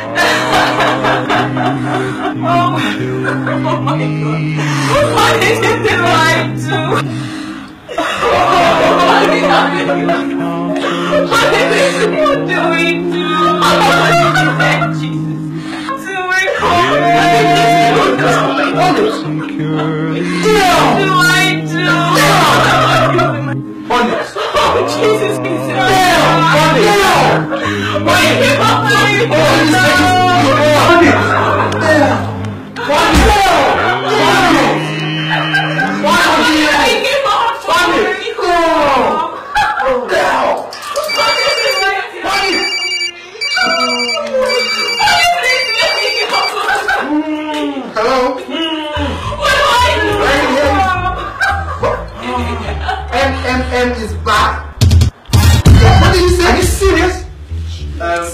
Oh my god. Why did you do I do? What did I do? What do we do? Oh, Jesus. Do we call What do Hello? MMM is back. What did you say? Are you serious? Um,